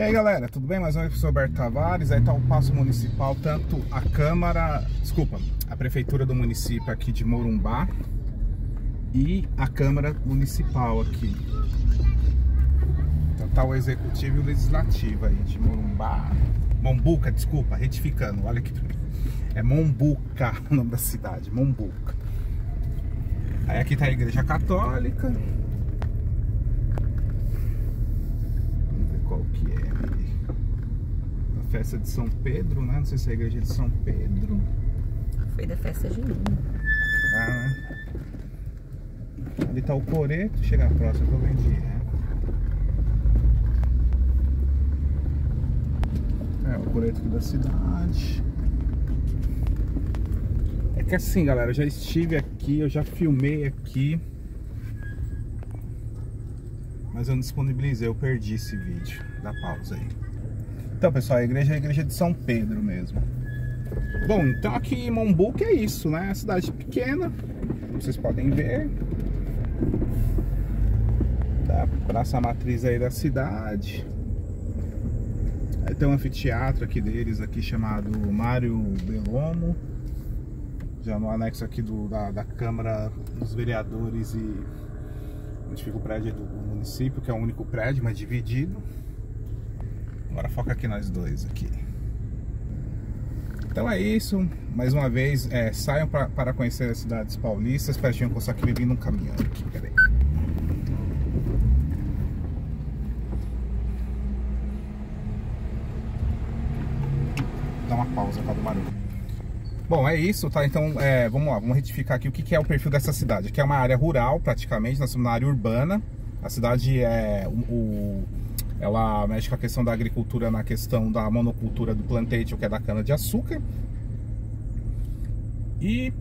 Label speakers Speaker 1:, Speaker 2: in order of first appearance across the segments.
Speaker 1: E aí galera, tudo bem? Mais um professor Alberto Tavares, aí tá o passo municipal, tanto a Câmara, desculpa, a Prefeitura do município aqui de Morumbá e a Câmara Municipal aqui. Então tá o Executivo e o Legislativo aí de Morumbá, Mombuca, desculpa, retificando, olha aqui é Mombuca o nome da cidade, Mombuca. Aí aqui tá a Igreja Católica. Vamos ver qual que é. A festa de São Pedro, né? Não sei se é a igreja de São Pedro.
Speaker 2: Foi da festa de junho.
Speaker 1: Ah, né? Ali tá o Coreto, chega próximo que eu vendi. né? É, o Coreto aqui da cidade. É que assim, galera, eu já estive aqui, eu já filmei aqui. Mas eu não disponibilizei, eu perdi esse vídeo. Dá pausa aí. Então, pessoal, a igreja é a igreja de São Pedro mesmo. Bom, então aqui em Mombuca é isso, né? É cidade pequena, como vocês podem ver. Da praça matriz aí da cidade. Aí tem um anfiteatro aqui deles, aqui chamado Mário Belomo. Já no anexo aqui do, da, da Câmara dos Vereadores e onde fica o prédio do município, que é o único prédio, mas dividido. Agora foca aqui nós dois aqui. Então é isso, mais uma vez, é, saiam pra, para conhecer as cidades paulistas, pertinho que eu só aqui vindo um caminhão aqui, peraí. Dá uma pausa para do barulho. Bom, é isso, tá? Então, é, vamos lá, vamos retificar aqui o que, que é o perfil dessa cidade. Aqui é uma área rural, praticamente, nós estamos na área urbana. A cidade é o, o ela mexe com a questão da agricultura na questão da monocultura do plantation, que é da cana de açúcar. E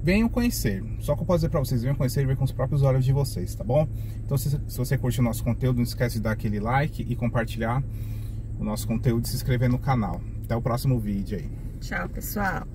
Speaker 1: venham conhecer. Só que eu posso dizer para vocês, venham conhecer e ver com os próprios olhos de vocês, tá bom? Então se, se você curte o nosso conteúdo, não esquece de dar aquele like e compartilhar o nosso conteúdo e se inscrever no canal. Até o próximo vídeo aí.
Speaker 2: Tchau, pessoal.